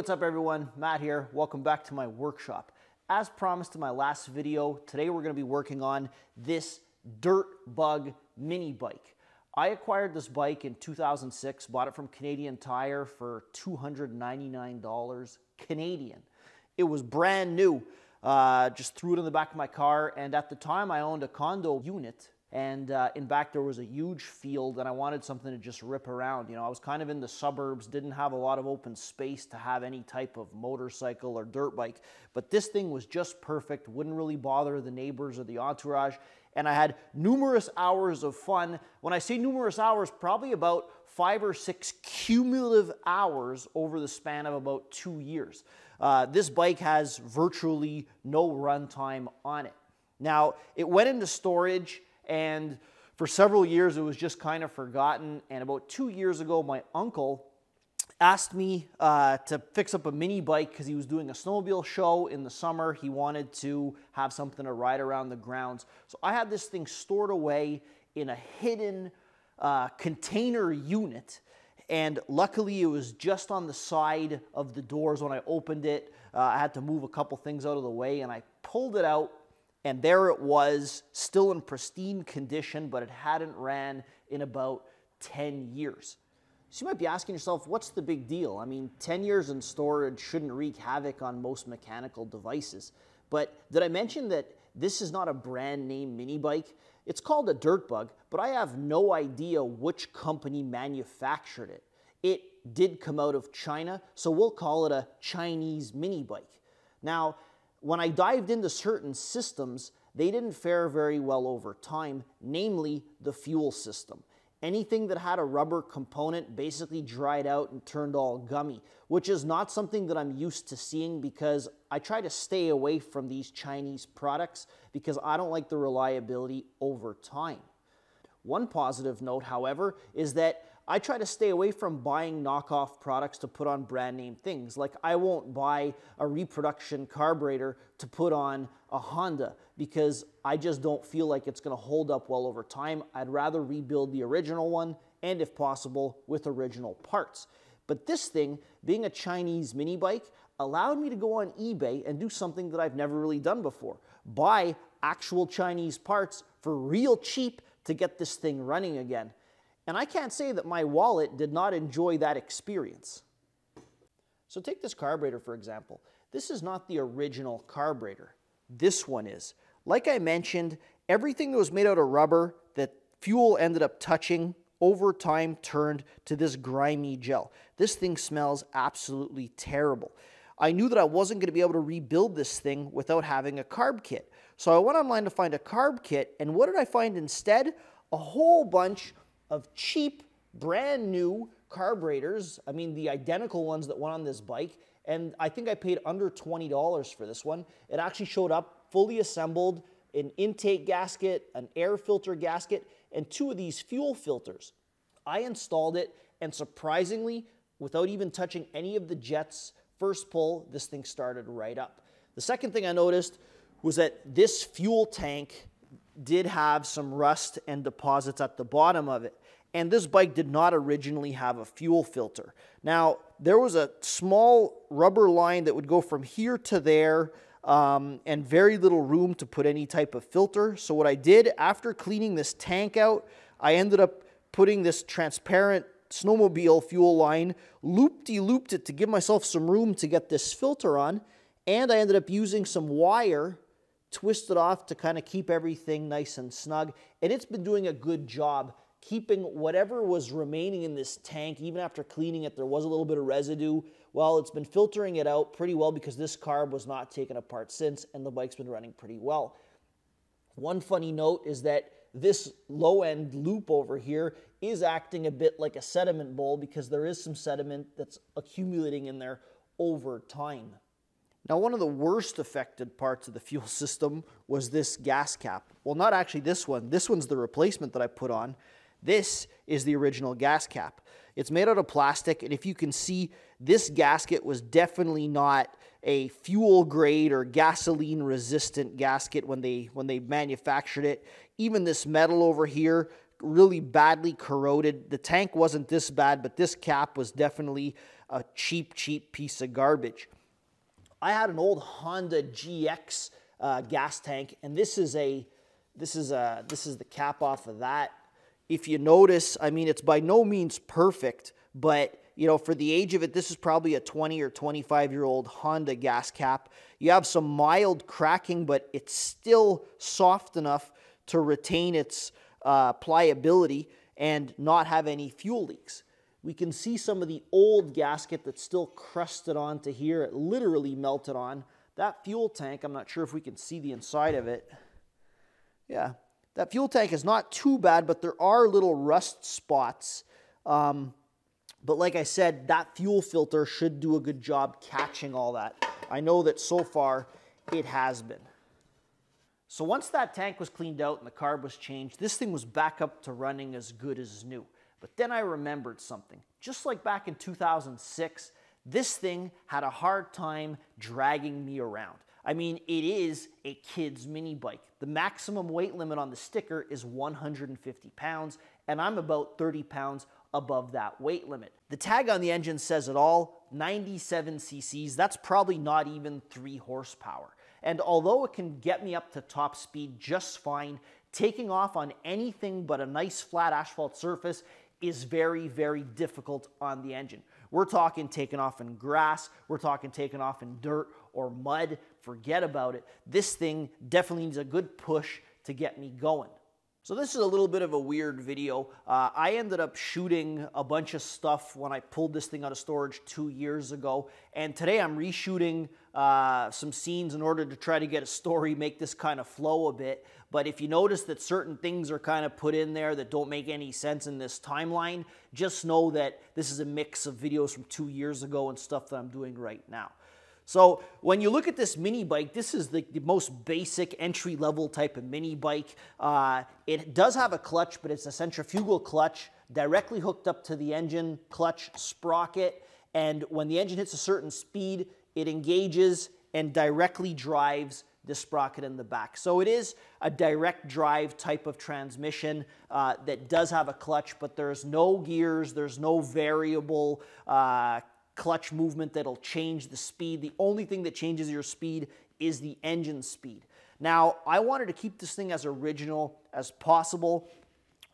what's up everyone? Matt here. Welcome back to my workshop. As promised in my last video, today we're going to be working on this Dirt Bug mini bike. I acquired this bike in 2006, bought it from Canadian Tire for $299 Canadian. It was brand new. Uh, just threw it in the back of my car, and at the time I owned a condo unit and uh, in back there was a huge field and i wanted something to just rip around you know? I was kind of in the suburbs didn't have a lot of open space to have any type of motorcycle or dirt bike. But this thing was just perfect wouldn't really bother the neighbors or the entourage. And i had numerous hours of fun. When i say numerous hours probably about five or six cumulative hours over the span of about two years. Uh, this bike has virtually no runtime on it. Now it went into storage and for several years, it was just kind of forgotten. And about two years ago, my uncle asked me uh, to fix up a mini bike because he was doing a snowmobile show in the summer. He wanted to have something to ride around the grounds. So I had this thing stored away in a hidden uh, container unit. And luckily, it was just on the side of the doors when I opened it. Uh, I had to move a couple things out of the way and I pulled it out and there it was, still in pristine condition, but it hadn't ran in about 10 years. So you might be asking yourself, what's the big deal? I mean, 10 years in storage shouldn't wreak havoc on most mechanical devices. But did I mention that this is not a brand name mini bike? It's called a dirt bug, but I have no idea which company manufactured it. It did come out of China, so we'll call it a Chinese mini bike. Now, when I dived into certain systems, they didn't fare very well over time, namely the fuel system. Anything that had a rubber component basically dried out and turned all gummy, which is not something that I'm used to seeing because I try to stay away from these Chinese products because I don't like the reliability over time. One positive note, however, is that I try to stay away from buying knockoff products to put on brand name things. Like I won't buy a reproduction carburetor to put on a Honda because I just don't feel like it's going to hold up well over time. I'd rather rebuild the original one and if possible with original parts. But this thing, being a Chinese mini bike, allowed me to go on eBay and do something that I've never really done before. Buy actual Chinese parts for real cheap to get this thing running again. And I can't say that my wallet did not enjoy that experience. So take this carburetor, for example. This is not the original carburetor. This one is. Like I mentioned, everything that was made out of rubber that fuel ended up touching over time turned to this grimy gel. This thing smells absolutely terrible. I knew that I wasn't going to be able to rebuild this thing without having a carb kit. So I went online to find a carb kit, and what did I find instead? A whole bunch of cheap, brand new carburetors. I mean, the identical ones that went on this bike. And I think I paid under $20 for this one. It actually showed up fully assembled, an intake gasket, an air filter gasket, and two of these fuel filters. I installed it, and surprisingly, without even touching any of the jets, first pull, this thing started right up. The second thing I noticed was that this fuel tank did have some rust and deposits at the bottom of it. And this bike did not originally have a fuel filter. Now, there was a small rubber line that would go from here to there um, and very little room to put any type of filter. So what I did after cleaning this tank out, I ended up putting this transparent snowmobile fuel line, looped-de-looped it to give myself some room to get this filter on, and I ended up using some wire twisted off to kind of keep everything nice and snug. And it's been doing a good job keeping whatever was remaining in this tank, even after cleaning it, there was a little bit of residue. Well, it's been filtering it out pretty well because this carb was not taken apart since, and the bike's been running pretty well. One funny note is that this low end loop over here is acting a bit like a sediment bowl because there is some sediment that's accumulating in there over time. Now, one of the worst affected parts of the fuel system was this gas cap. Well, not actually this one. This one's the replacement that I put on. This is the original gas cap. It's made out of plastic, and if you can see, this gasket was definitely not a fuel grade or gasoline resistant gasket when they when they manufactured it. Even this metal over here really badly corroded. The tank wasn't this bad, but this cap was definitely a cheap, cheap piece of garbage. I had an old Honda GX uh, gas tank, and this is a this is a this is the cap off of that. If you notice, I mean, it's by no means perfect, but you know, for the age of it, this is probably a 20 or 25 year old Honda gas cap. You have some mild cracking, but it's still soft enough to retain its uh, pliability and not have any fuel leaks. We can see some of the old gasket that's still crusted onto here. It literally melted on. That fuel tank, I'm not sure if we can see the inside of it. Yeah, that fuel tank is not too bad, but there are little rust spots. Um, but like I said, that fuel filter should do a good job catching all that. I know that so far it has been. So once that tank was cleaned out and the carb was changed, this thing was back up to running as good as new. But then I remembered something. Just like back in 2006, this thing had a hard time dragging me around. I mean, it is a kid's mini bike. The maximum weight limit on the sticker is 150 pounds, and I'm about 30 pounds above that weight limit. The tag on the engine says it all 97 cc's. That's probably not even 3 horsepower. And although it can get me up to top speed just fine, taking off on anything but a nice flat asphalt surface is very, very difficult on the engine. We're talking taking off in grass, we're talking taking off in dirt or mud. Forget about it. This thing definitely needs a good push to get me going. So this is a little bit of a weird video. Uh, I ended up shooting a bunch of stuff when I pulled this thing out of storage two years ago. And today I'm reshooting uh, some scenes in order to try to get a story, make this kind of flow a bit. But if you notice that certain things are kind of put in there that don't make any sense in this timeline, just know that this is a mix of videos from two years ago and stuff that I'm doing right now. So when you look at this mini bike, this is the, the most basic entry level type of mini bike. Uh, it does have a clutch, but it's a centrifugal clutch directly hooked up to the engine clutch sprocket. And when the engine hits a certain speed, it engages and directly drives the sprocket in the back. So it is a direct drive type of transmission uh, that does have a clutch, but there's no gears, there's no variable uh, clutch movement that'll change the speed. The only thing that changes your speed is the engine speed. Now, I wanted to keep this thing as original as possible.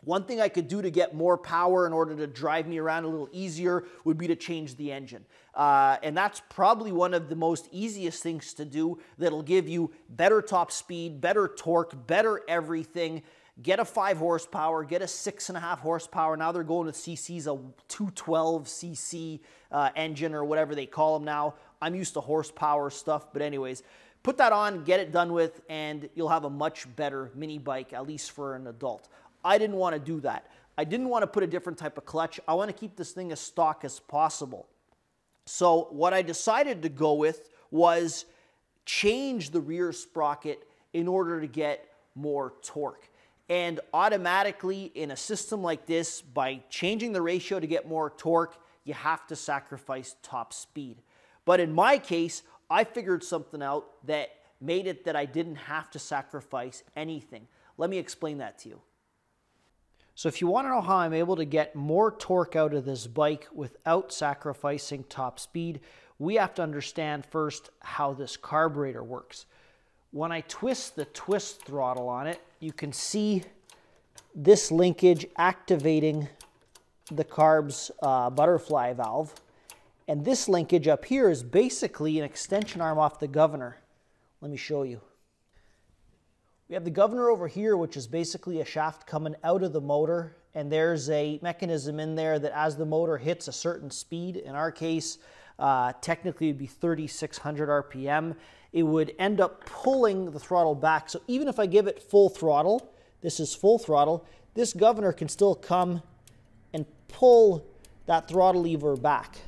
One thing I could do to get more power in order to drive me around a little easier would be to change the engine. Uh, and that's probably one of the most easiest things to do that'll give you better top speed, better torque, better everything get a five horsepower, get a six and a half horsepower. Now they're going with CC's, a 212 CC uh, engine or whatever they call them now. I'm used to horsepower stuff, but anyways, put that on, get it done with, and you'll have a much better mini bike, at least for an adult. I didn't want to do that. I didn't want to put a different type of clutch. I want to keep this thing as stock as possible. So what I decided to go with was change the rear sprocket in order to get more torque. And automatically in a system like this, by changing the ratio to get more torque, you have to sacrifice top speed. But in my case, I figured something out that made it that I didn't have to sacrifice anything. Let me explain that to you. So if you want to know how I'm able to get more torque out of this bike without sacrificing top speed, we have to understand first how this carburetor works. When I twist the twist throttle on it, you can see this linkage activating the carb's uh, butterfly valve. And this linkage up here is basically an extension arm off the governor. Let me show you. We have the governor over here, which is basically a shaft coming out of the motor. And there's a mechanism in there that as the motor hits a certain speed, in our case, uh, technically it'd be 3,600 RPM, it would end up pulling the throttle back. So even if I give it full throttle, this is full throttle, this governor can still come and pull that throttle lever back.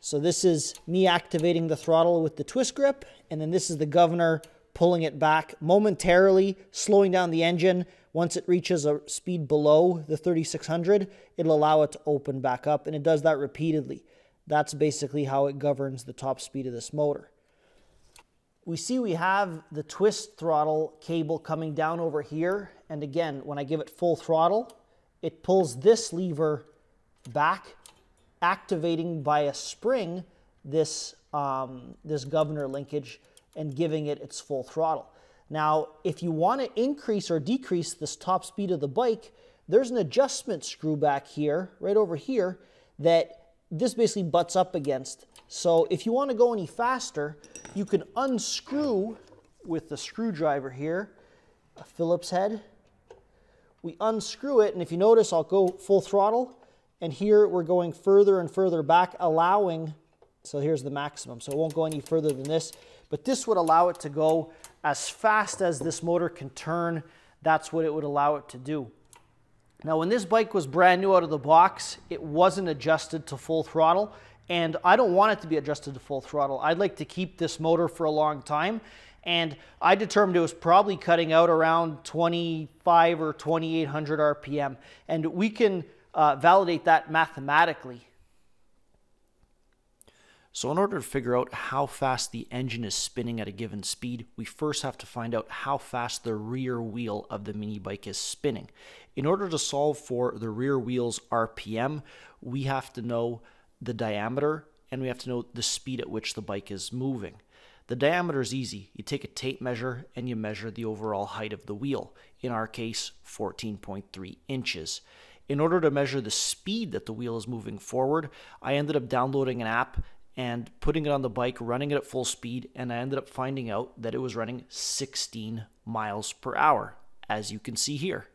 So this is me activating the throttle with the twist grip, and then this is the governor pulling it back momentarily, slowing down the engine. Once it reaches a speed below the 3600, it'll allow it to open back up, and it does that repeatedly. That's basically how it governs the top speed of this motor we see we have the twist throttle cable coming down over here. And again, when I give it full throttle, it pulls this lever back activating by a spring this, um, this governor linkage and giving it its full throttle. Now, if you want to increase or decrease this top speed of the bike, there's an adjustment screw back here, right over here, that this basically butts up against. So if you want to go any faster, you can unscrew with the screwdriver here, a Phillips head. We unscrew it, and if you notice, I'll go full throttle, and here we're going further and further back, allowing, so here's the maximum, so it won't go any further than this, but this would allow it to go as fast as this motor can turn. That's what it would allow it to do. Now, when this bike was brand new out of the box, it wasn't adjusted to full throttle, and I don't want it to be adjusted to full throttle. I'd like to keep this motor for a long time, and I determined it was probably cutting out around 25 or 2800 RPM, and we can uh, validate that mathematically. So in order to figure out how fast the engine is spinning at a given speed, we first have to find out how fast the rear wheel of the mini bike is spinning. In order to solve for the rear wheel's RPM, we have to know the diameter and we have to know the speed at which the bike is moving. The diameter is easy. You take a tape measure and you measure the overall height of the wheel. In our case, 14.3 inches. In order to measure the speed that the wheel is moving forward, I ended up downloading an app and putting it on the bike, running it at full speed, and I ended up finding out that it was running 16 miles per hour, as you can see here.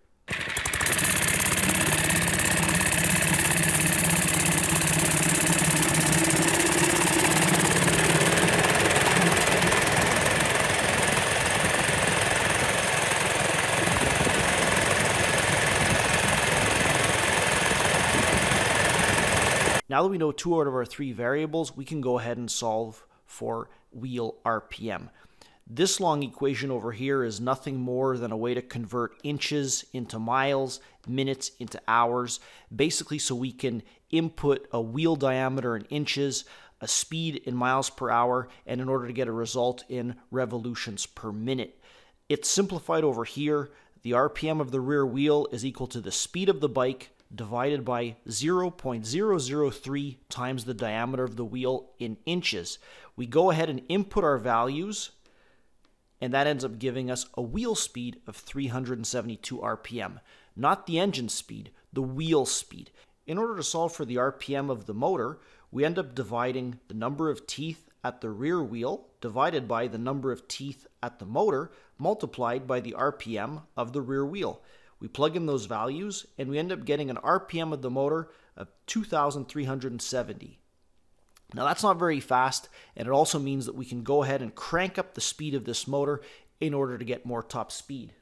Now that we know two out of our three variables, we can go ahead and solve for wheel RPM. This long equation over here is nothing more than a way to convert inches into miles, minutes into hours, basically so we can input a wheel diameter in inches, a speed in miles per hour, and in order to get a result in revolutions per minute. It's simplified over here. The RPM of the rear wheel is equal to the speed of the bike divided by 0.003 times the diameter of the wheel in inches. We go ahead and input our values, and that ends up giving us a wheel speed of 372 RPM. Not the engine speed, the wheel speed. In order to solve for the RPM of the motor, we end up dividing the number of teeth at the rear wheel divided by the number of teeth at the motor multiplied by the RPM of the rear wheel. We plug in those values and we end up getting an RPM of the motor of 2,370. Now that's not very fast and it also means that we can go ahead and crank up the speed of this motor in order to get more top speed.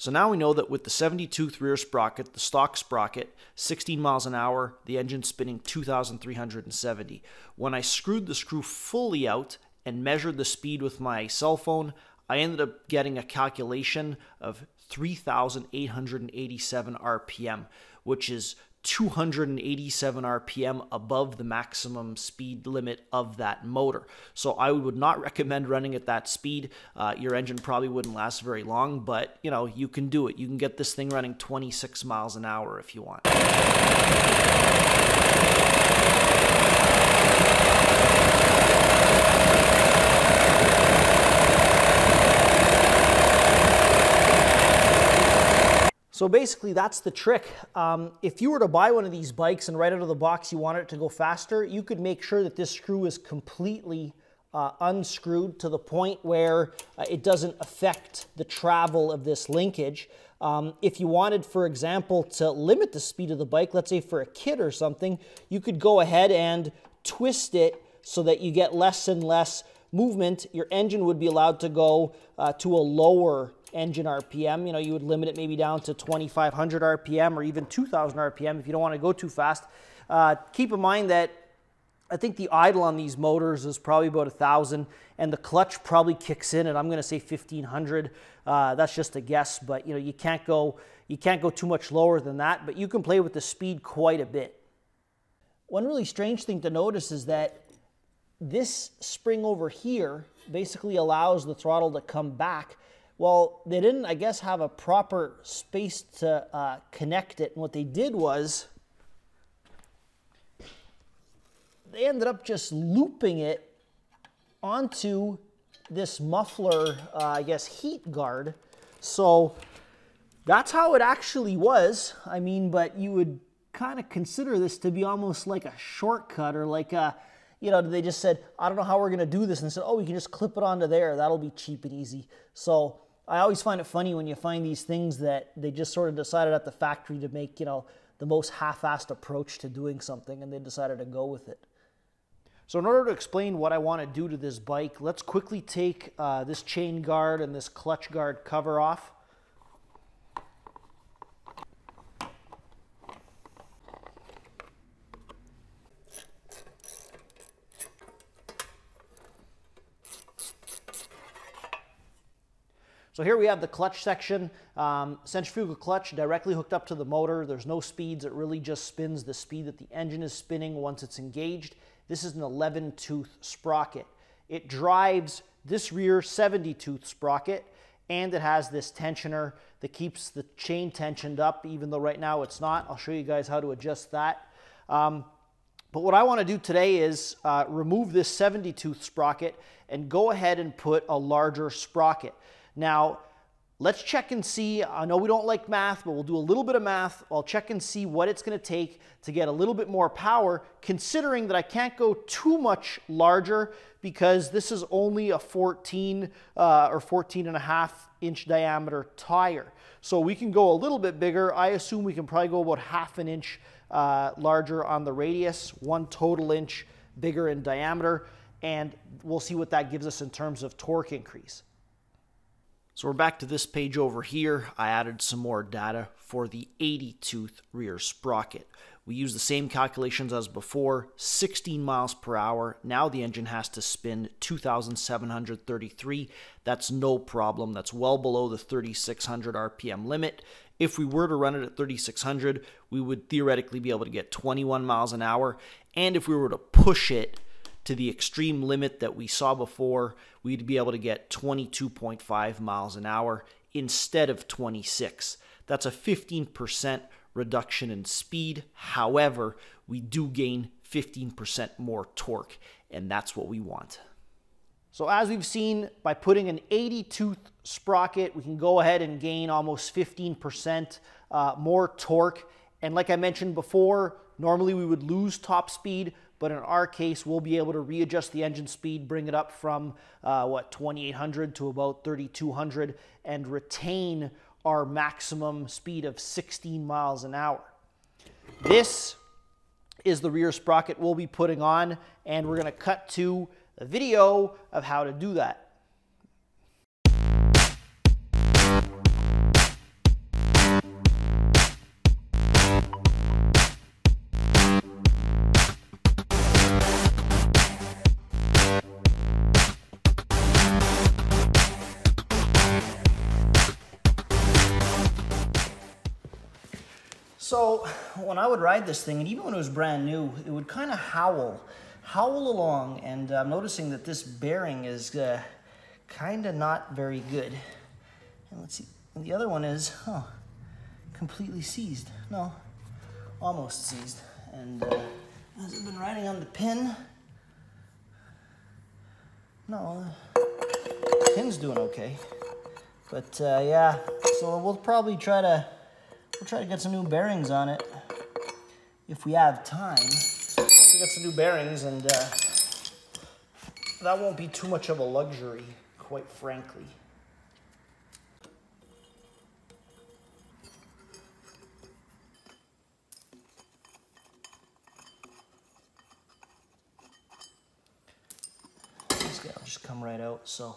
So now we know that with the 70-tooth rear sprocket, the stock sprocket, 16 miles an hour, the engine spinning 2,370. When I screwed the screw fully out and measured the speed with my cell phone, I ended up getting a calculation of 3,887 RPM, which is 287 RPM above the maximum speed limit of that motor. So I would not recommend running at that speed. Uh, your engine probably wouldn't last very long, but you know, you can do it. You can get this thing running 26 miles an hour if you want. So basically that's the trick. Um, if you were to buy one of these bikes and right out of the box you want it to go faster, you could make sure that this screw is completely uh, unscrewed to the point where uh, it doesn't affect the travel of this linkage. Um, if you wanted, for example, to limit the speed of the bike, let's say for a kid or something, you could go ahead and twist it so that you get less and less movement. Your engine would be allowed to go uh, to a lower engine RPM. You know, you would limit it maybe down to 2,500 RPM or even 2,000 RPM if you don't want to go too fast. Uh, keep in mind that I think the idle on these motors is probably about a thousand, and the clutch probably kicks in at I'm going to say 1500. Uh, that's just a guess, but you know you can't go you can't go too much lower than that. But you can play with the speed quite a bit. One really strange thing to notice is that this spring over here basically allows the throttle to come back Well, they didn't, I guess, have a proper space to uh, connect it. And what they did was they ended up just looping it onto this muffler, uh, I guess, heat guard. So that's how it actually was. I mean, but you would kind of consider this to be almost like a shortcut or like a, you know, they just said, I don't know how we're going to do this. And said, oh, we can just clip it onto there. That'll be cheap and easy. So I always find it funny when you find these things that they just sort of decided at the factory to make, you know, the most half-assed approach to doing something and they decided to go with it. So in order to explain what I want to do to this bike, let's quickly take uh, this chain guard and this clutch guard cover off. So here we have the clutch section, um, centrifugal clutch directly hooked up to the motor. There's no speeds, it really just spins the speed that the engine is spinning once it's engaged. This is an 11 tooth sprocket. It drives this rear 70 tooth sprocket and it has this tensioner that keeps the chain tensioned up even though right now it's not. I'll show you guys how to adjust that. Um, but what I want to do today is uh, remove this 70 tooth sprocket and go ahead and put a larger sprocket. Now, let's check and see. I know we don't like math, but we'll do a little bit of math. I'll check and see what it's going to take to get a little bit more power, considering that I can't go too much larger because this is only a 14 uh, or 14 and a half inch diameter tire. So we can go a little bit bigger. I assume we can probably go about half an inch uh, larger on the radius, one total inch bigger in diameter, and we'll see what that gives us in terms of torque increase. So we're back to this page over here. I added some more data for the 80 tooth rear sprocket. We use the same calculations as before, 16 miles per hour. Now the engine has to spin 2,733. That's no problem. That's well below the 3,600 RPM limit. If we were to run it at 3,600, we would theoretically be able to get 21 miles an hour. And if we were to push it to the extreme limit that we saw before, we'd be able to get 22.5 miles an hour instead of 26. That's a 15% reduction in speed. However, we do gain 15% more torque, and that's what we want. So as we've seen, by putting an 80 tooth sprocket, we can go ahead and gain almost 15% uh, more torque. And like I mentioned before, normally we would lose top speed, but in our case, we'll be able to readjust the engine speed, bring it up from uh, what 2800 to about 3200, and retain our maximum speed of 16 miles an hour. This is the rear sprocket we'll be putting on, and we're going to cut to a video of how to do that. I would ride this thing, and even when it was brand new, it would kind of howl, howl along. And I'm noticing that this bearing is uh, kind of not very good. And let's see, and the other one is, oh, completely seized. No, almost seized. And uh, has it been riding on the pin? No, the pin's doing okay. But uh, yeah, so we'll probably try to We'll try to get some new bearings on it if we have time. We got some new bearings and uh, that won't be too much of a luxury, quite frankly. Just come right out. So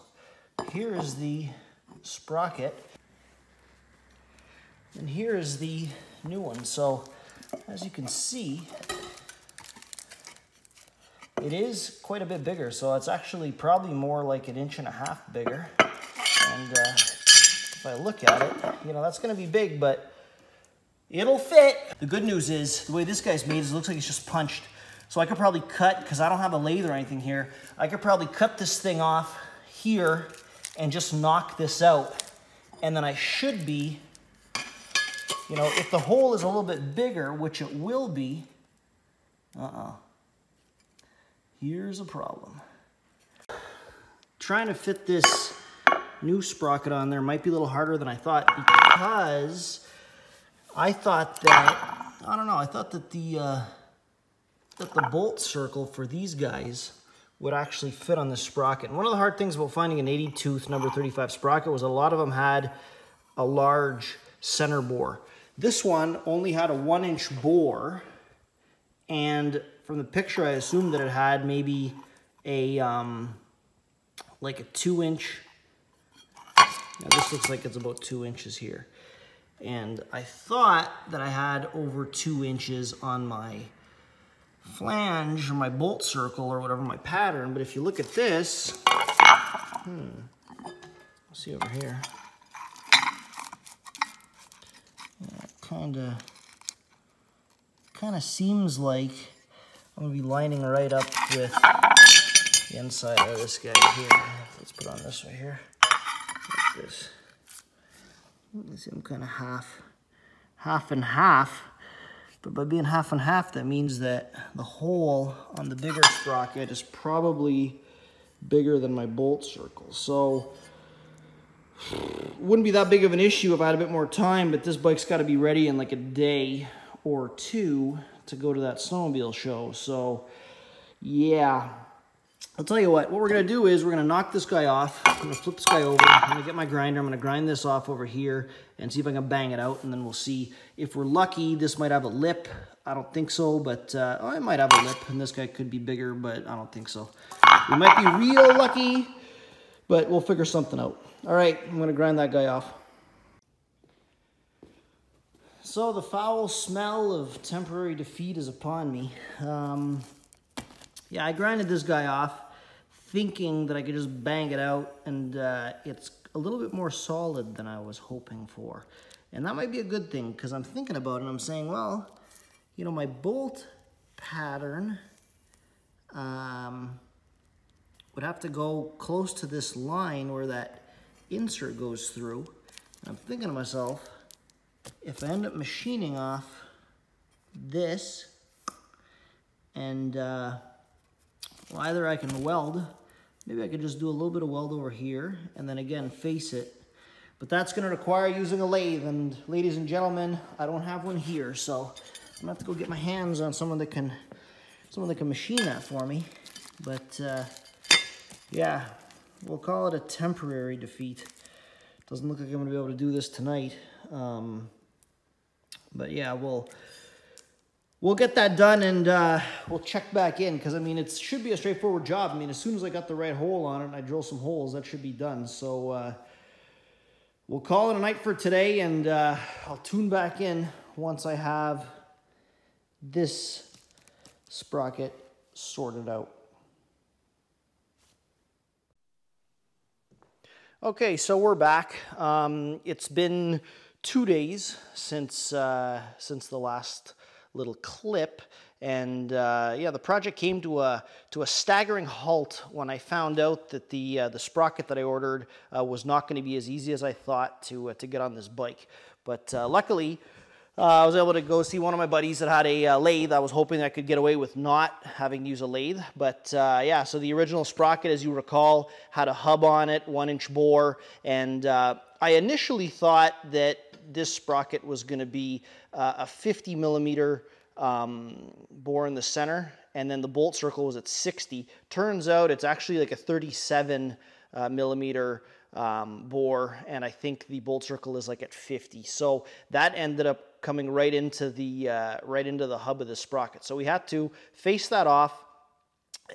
here is the sprocket. And here is the new one. So as you can see, it is quite a bit bigger. So it's actually probably more like an inch and a half bigger. And uh, if I look at it, you know, that's gonna be big, but it'll fit. The good news is, the way this guy's made is it looks like it's just punched. So I could probably cut, because I don't have a lathe or anything here, I could probably cut this thing off here and just knock this out And then I should be, you know, if the hole is a little bit bigger, which it will be, uh-uh. Here's a problem. Trying to fit this new sprocket on there might be a little harder than I thought because I thought that, I don't know, I thought that the, uh, that the bolt circle for these guys would actually fit on this sprocket. And one of the hard things about finding an 80 tooth number 35 sprocket was a lot of them had a large center bore. This one only had a one inch bore and from the picture I assumed that it had maybe a um, like a two inch now this looks like it's about two inches here. And I thought that I had over two inches on my flange or my bolt circle or whatever my pattern, but if you look at this, hmm, let's see over here, kind of kind of seems like I'm gonna be lining right up with the inside of this guy here. Let's put on this right here, like this. Let's I'm kind of half, half and half but by being half and half, that means that the hole on the bigger sprocket is probably bigger than my bolt circle. So wouldn't be that big of an issue if I had a bit more time, but this bike's got to be ready in like a day or two to go to that snowmobile show. So yeah, I'll tell you what, what we're gonna do is we're gonna knock this guy off. I'm gonna flip this guy over. I'm gonna get my grinder. I'm gonna grind this off over here and see if I can bang it out. And then we'll see if we're lucky. This might have a lip. I don't think so, but uh, oh, it might have a lip. And this guy could be bigger, but I don't think so. We might be real lucky, but we'll figure something out. All right, I'm gonna grind that guy off. So the foul smell of temporary defeat is upon me. Um, yeah, I grinded this guy off thinking that I could just bang it out and uh, it's a little bit more solid than I was hoping for. And that might be a good thing because I'm thinking about it and I'm saying, well, you know, my bolt pattern um, would have to go close to this line where that insert goes through. And I'm thinking to myself, if I end up machining off this and uh, well, either I can weld Maybe I could just do a little bit of weld over here and then again face it. But that's gonna require using a lathe and ladies and gentlemen, I don't have one here. So I'm gonna have to go get my hands on someone that can, someone that can machine that for me. But uh, yeah, we'll call it a temporary defeat. Doesn't look like I'm gonna be able to do this tonight. Um, but yeah, we'll, we'll get that done and uh, we'll check back in because I mean it should be a straightforward job. I mean as soon as I got the right hole on it and I drill some holes, that should be done. So uh, we'll call it a night for today and uh, I'll tune back in once I have this sprocket sorted out. Okay, so we're back. Um, it's been two days since uh, since the last little clip. And uh, yeah, the project came to a to a staggering halt when I found out that the uh, the sprocket that I ordered uh, was not going to be as easy as I thought to uh, to get on this bike. But uh, luckily, uh, I was able to go see one of my buddies that had a lathe. I was hoping I could get away with not having to use a lathe. But yeah, so the original sprocket, as you recall, had a hub on it, one inch bore, and I initially thought that this sprocket was going to be uh, a 50 millimeter um, bore in the center, and then the bolt circle was at 60. Turns out it's actually like a 37 uh, millimeter um, bore, and I think the bolt circle is like at 50. So that ended up coming right into the uh, right into the hub of the sprocket. So we had to face that off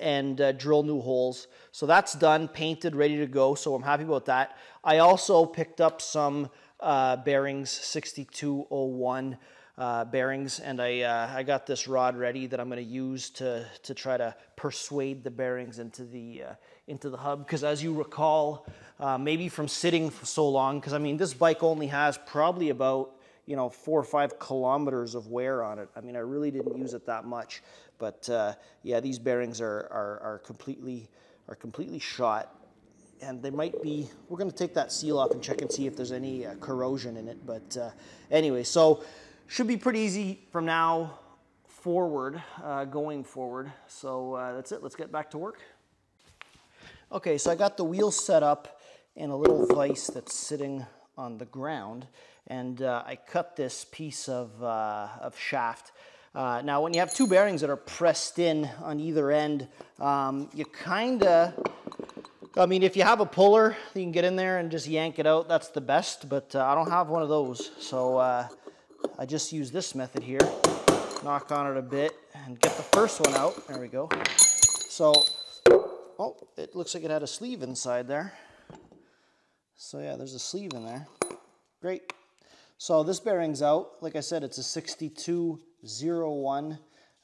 and uh, drill new holes. So that's done, painted, ready to go. So I'm happy about that. I also picked up some uh, bearings 6201 uh, bearings and I, uh, I got this rod ready that I'm going to use to, to try to persuade the bearings into the, uh, into the hub because as you recall maybe from sitting for so long because I mean this bike only has probably about you know four or five kilometers of wear on it I mean I really didn't use it that much but uh, yeah these bearings are, are, are completely are completely shot and they might be, we're gonna take that seal off and check and see if there's any uh, corrosion in it. But uh, anyway, so should be pretty easy from now forward, uh, going forward. So uh, that's it, let's get back to work. Okay, so I got the wheel set up in a little vise that's sitting on the ground and uh, I cut this piece of, uh, of shaft. Uh, now, when you have two bearings that are pressed in on either end, um, you kind of, I mean, if you have a puller, you can get in there and just yank it out. That's the best, but uh, I don't have one of those. So I just use this method here. Knock on it a bit and get the first one out. There we go. So, oh, it looks like it had a sleeve inside there. So yeah, there's a sleeve in there. Great. So this bearing's out. Like I said, it's a 6201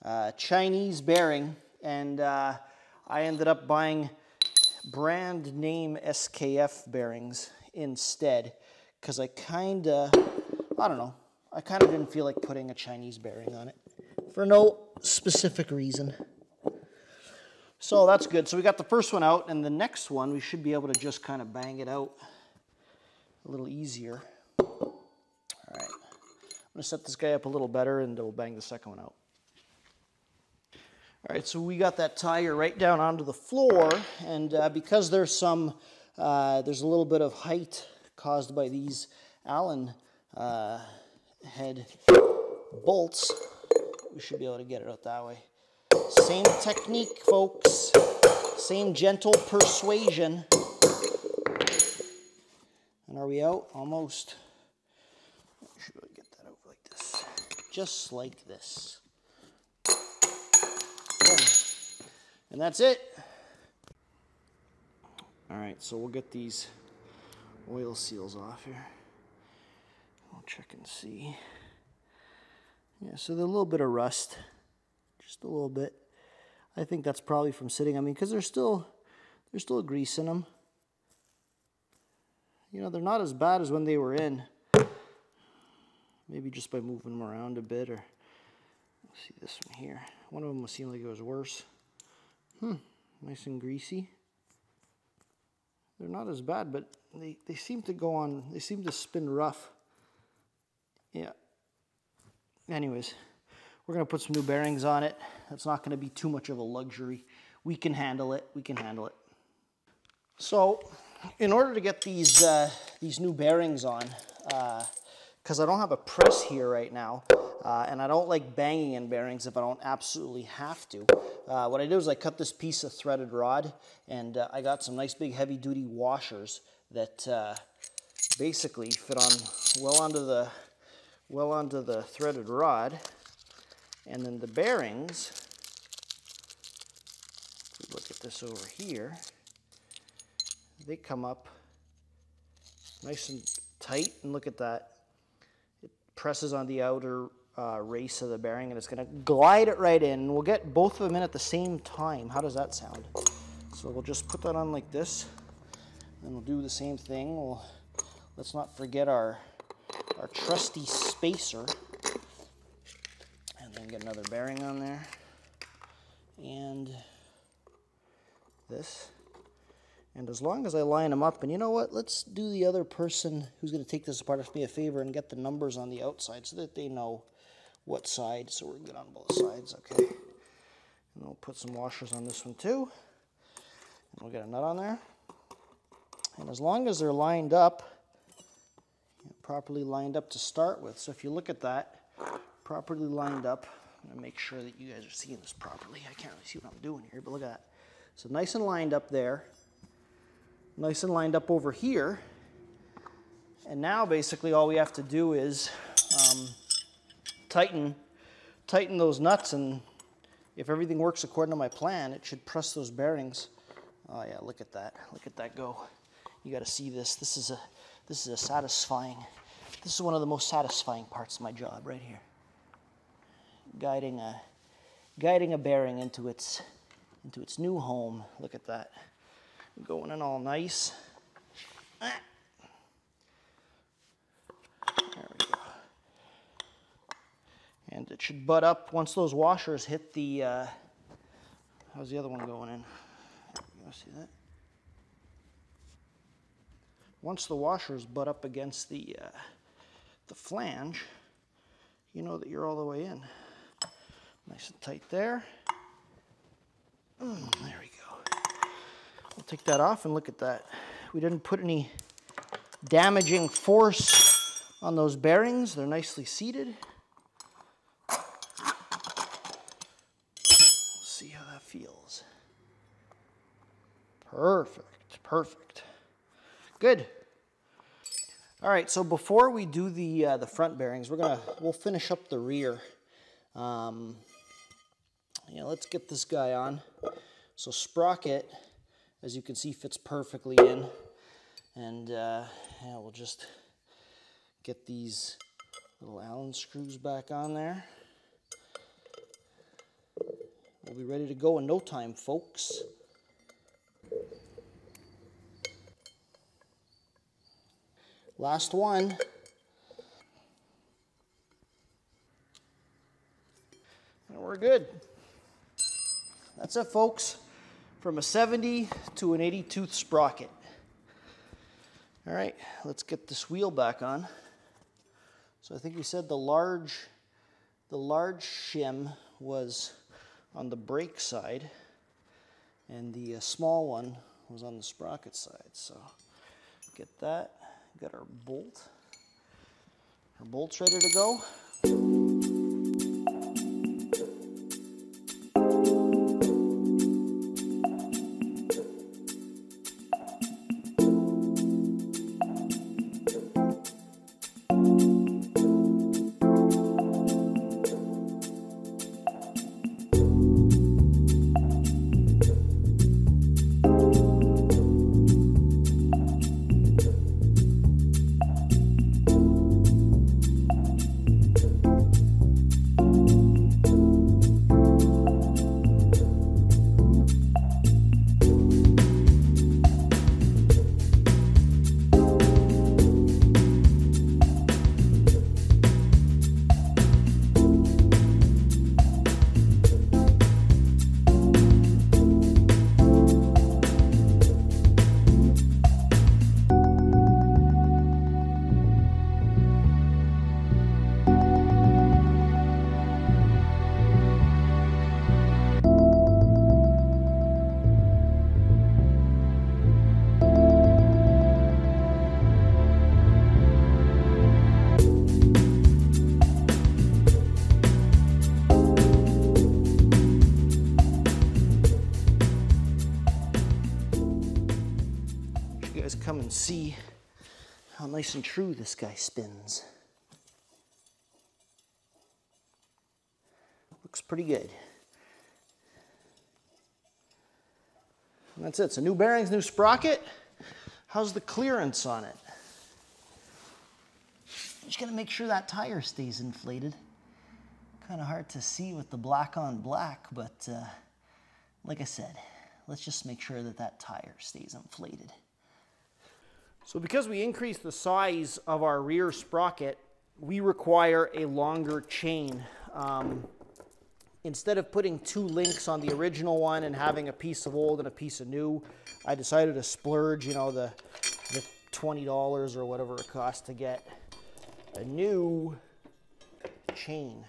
uh, Chinese bearing. And uh, I ended up buying brand name SKF bearings instead because I kind of, I don't know, I kind of didn't feel like putting a Chinese bearing on it for no specific reason. So that's good. So we got the first one out and the next one we should be able to just kind of bang it out a little easier. I'm gonna set this guy up a little better and we'll bang the second one out. All right, so we got that tire right down onto the floor and uh, because there's some, uh, there's a little bit of height caused by these Allen uh, head bolts, we should be able to get it out that way. Same technique, folks. Same gentle persuasion. And are we out? Almost. Should we get that out like this? Just like this. And that's it. All right, so we'll get these oil seals off here. We'll check and see. Yeah, so there's a little bit of rust, just a little bit. I think that's probably from sitting. I mean, because there's still there's still grease in them you know, they're not as bad as when they were in. Maybe just by moving them around a bit or see this one here. One of them was seem like it was worse. Hmm, nice and greasy. They're not as bad, but they, they seem to go on, they seem to spin rough. Yeah. Anyways, we're going to put some new bearings on it. That's not going to be too much of a luxury. We can handle it. We can handle it. So in order to get these, uh, these new bearings on, because I don't have a press here right now, uh, and I don't like banging in bearings if I don't absolutely have to. Uh, what I did was I cut this piece of threaded rod, and uh, I got some nice big heavy duty washers that uh, basically fit on well onto the well onto the threaded rod, and then the bearings. Look at this over here they come up nice and tight and look at that. Presses on the outer uh, race of the bearing and it's going to glide it right in. We'll get both of them in at the same time. How does that sound? So we'll just put that on like this and we'll do the same thing. We'll, let's not forget our, our trusty spacer and then get another bearing on there and this. And as long as I line them up, and you know what, let's do the other person who's going to take this apart for me a favor and get the numbers on the outside so that they know what side. So we're good on both sides, okay. And we'll put some washers on this one too. And we'll get a nut on there. And as long as they're lined up, properly lined up to start with. So if you look at that, properly lined up, I'm going to make sure that you guys are seeing this properly. I can't really see what I'm doing here, but look at that. So nice and lined up there nice and lined up over here. And now basically all we have to do is um, tighten, tighten those nuts and if everything works according to my plan, it should press those bearings. Oh yeah, look at that. Look at that go. You got to see this. This is a this is a satisfying. This is one of the most satisfying parts of my job right here. Guiding a guiding a bearing into its into its new home. Look at that going in all nice. There we go. And it should butt up once those washers hit the, uh, how's the other one going in? You see that? once the washers butt up against the, uh, the flange, you know that you're all the way in. Nice and tight there. Mm, there we go. Take that off and look at that. We didn't put any damaging force on those bearings. They're nicely seated. see how that feels. Perfect, perfect. Good. All right, so before we do the uh, the front bearings, we're gonna we'll finish up the rear. Um, yeah, let's get this guy on. So sprocket, as you can see, fits perfectly in, and uh, yeah, we'll just get these little Allen screws back on there. We'll be ready to go in no time, folks. Last one. And we're good. That's it, folks. From a 70 to an 80 tooth sprocket. All right, let's get this wheel back on. So I think we said the large, the large shim was on the brake side, and the uh, small one was on the sprocket side. So get that. Got our bolt. Our bolt's ready to go. Nice and true this guy spins. Looks pretty good. And that's it. So new bearings, new sprocket. How's the clearance on it? Just gotta make sure that tire stays inflated. Kind of hard to see with the black on black, but uh, like I said, let's just make sure that that tire stays inflated. So because we increase the size of our rear sprocket, we require a longer chain. Um, instead of putting two links on the original one and having a piece of old and a piece of new, I decided to splurge, you know, the, the $20 or whatever it costs to get a new chain.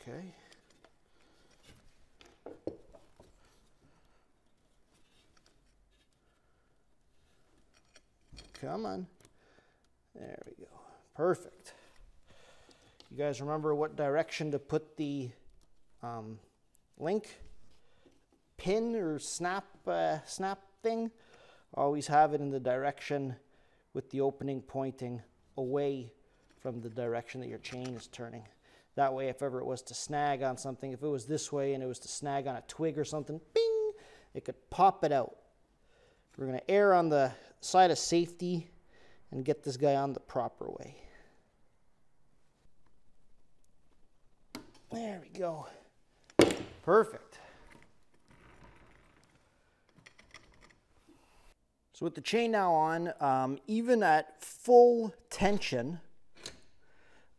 Okay. Come on. There we go. Perfect. You guys remember what direction to put the um, link pin or snap uh, snap thing? Always have it in the direction with the opening pointing away from the direction that your chain is turning. That way, if ever it was to snag on something, if it was this way and it was to snag on a twig or something, bing, it could pop it out. We're going to err on the side of safety and get this guy on the proper way. There we go. Perfect. So with the chain now on, um, even at full tension,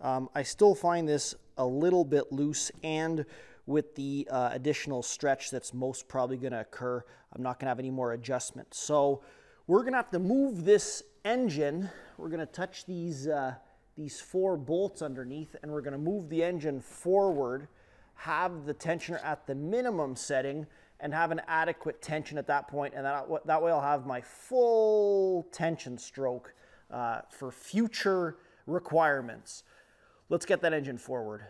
um, I still find this a little bit loose and with the uh, additional stretch that's most probably going to occur. I'm not going to have any more adjustment. So we're to have to move this engine. We're to touch these, uh, these four bolts underneath and we're to move the engine forward, have the tensioner at the minimum setting and have an adequate tension at that point. point and that, that way I'll have my full tension stroke uh, for future requirements. Let's get that engine forward.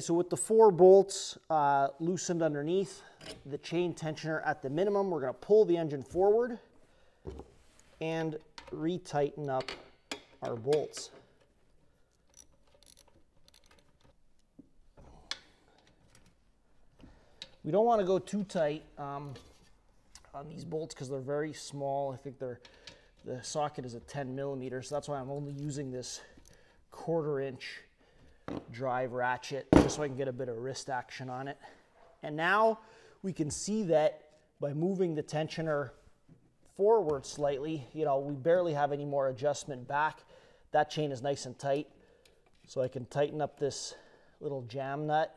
So with the four bolts uh, loosened underneath, the chain tensioner at the minimum, we're gonna pull the engine forward and retighten up our bolts. We don't wanna go too tight um, on these bolts because they're very small. I think they're, the socket is a 10 millimeter, so that's why I'm only using this quarter inch drive ratchet just so I can get a bit of wrist action on it. And now we can see that by moving the tensioner forward slightly, you know, we barely have any more adjustment back. That chain is nice and tight. So I can tighten up this little jam nut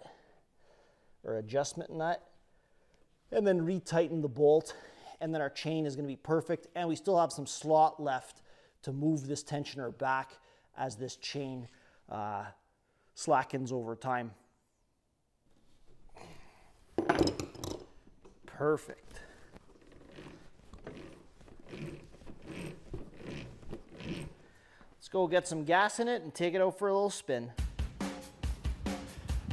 or adjustment nut and then retighten the bolt and then our chain is going to be perfect and we still have some slot left to move this tensioner back as this chain uh, slackens over time. Perfect. Let's go get some gas in it and take it out for a little spin.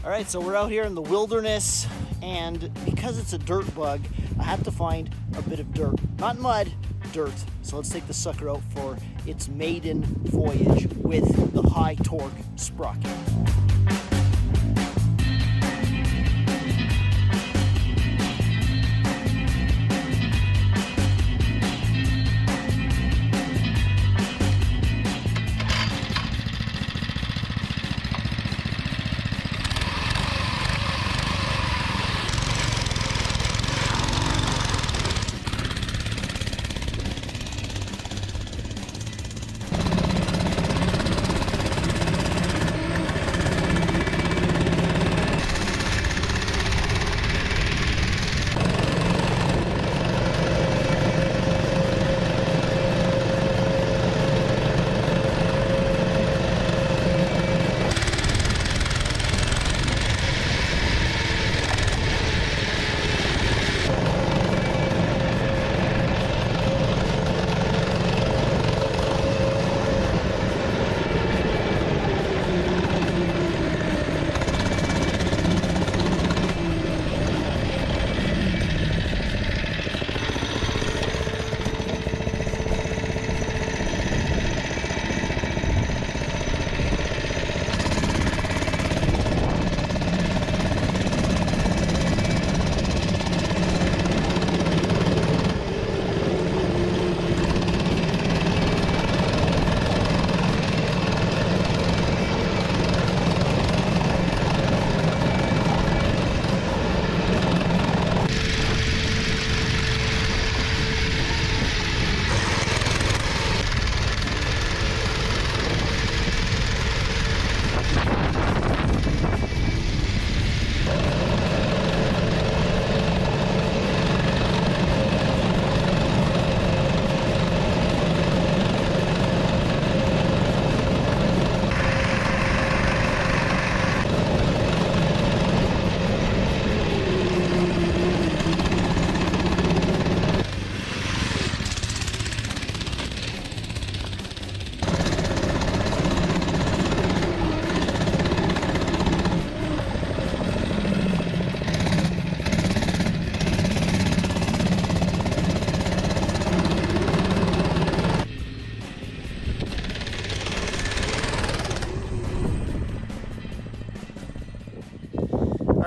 All right, so we're out here in the wilderness, and because it's a dirt bug, I have to find a bit of dirt. Not mud, dirt. So let's take the sucker out for its maiden voyage with the high torque sprocket.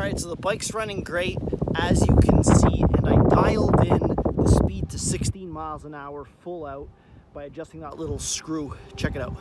Alright so the bike's running great, as you can see, and I dialed in the speed to 16 miles an hour full out by adjusting that little screw. Check it out.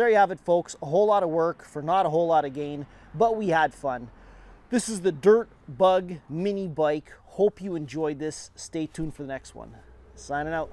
There you have it, folks. A whole lot of work for not a whole lot of gain, but we had fun. This is the Dirt Bug mini bike. Hope you enjoyed this. Stay tuned for the next one. Signing out.